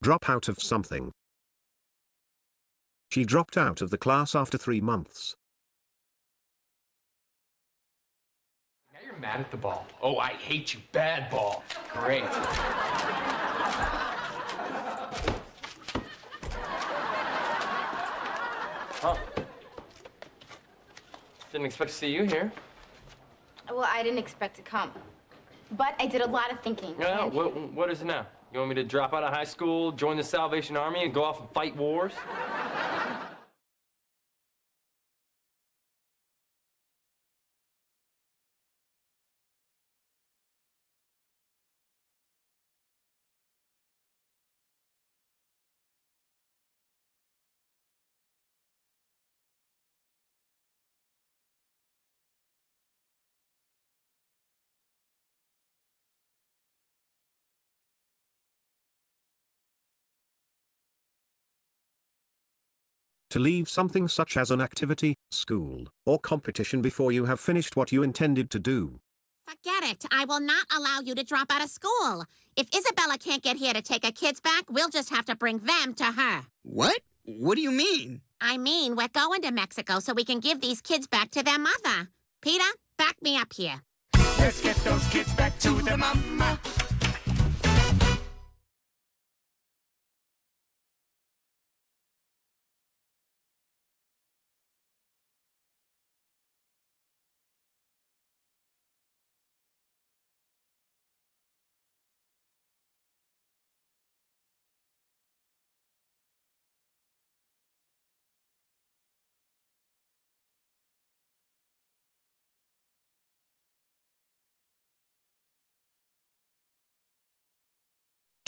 Drop out of something. She dropped out of the class after three months. Now you're mad at the ball. Oh, I hate you. Bad ball. Great. Huh. Didn't expect to see you here. Well, I didn't expect to come. But I did a lot of thinking. No, and- what, what is it now? You want me to drop out of high school, join the Salvation Army, and go off and fight wars? To leave something such as an activity, school, or competition before you have finished what you intended to do. Forget it. I will not allow you to drop out of school. If Isabella can't get here to take her kids back, we'll just have to bring them to her. What? What do you mean? I mean, we're going to Mexico so we can give these kids back to their mother. Peter, back me up here. Let's get those kids back to their mama.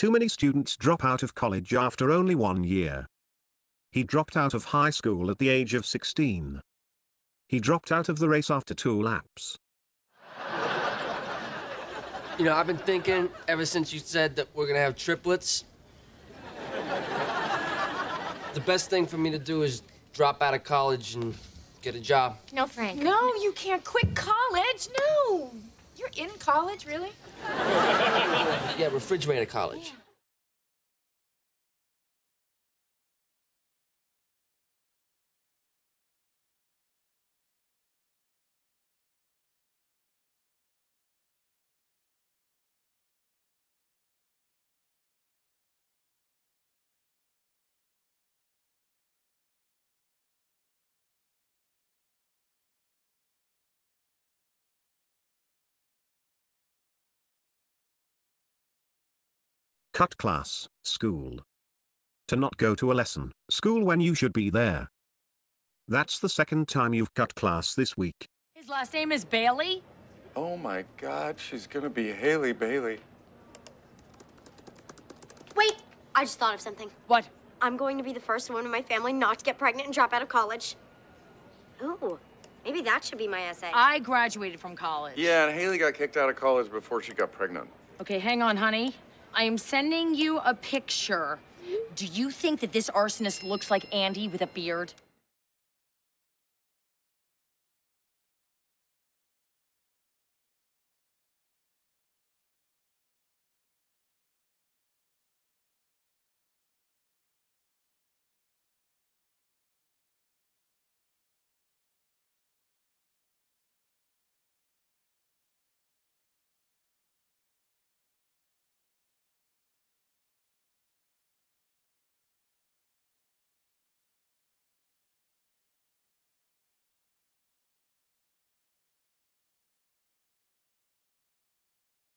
Too many students drop out of college after only one year. He dropped out of high school at the age of 16. He dropped out of the race after two laps. You know, I've been thinking ever since you said that we're gonna have triplets. the best thing for me to do is drop out of college and get a job. No, Frank. No, you can't quit college. No. You're in college, really? Yeah, refrigerator college. Cut class, school. To not go to a lesson, school when you should be there. That's the second time you've cut class this week. His last name is Bailey? Oh my god, she's gonna be Haley Bailey. Wait, I just thought of something. What? I'm going to be the first woman in my family not to get pregnant and drop out of college. Ooh, maybe that should be my essay. I graduated from college. Yeah, and Haley got kicked out of college before she got pregnant. Okay, hang on, honey. I am sending you a picture. Do you think that this arsonist looks like Andy with a beard?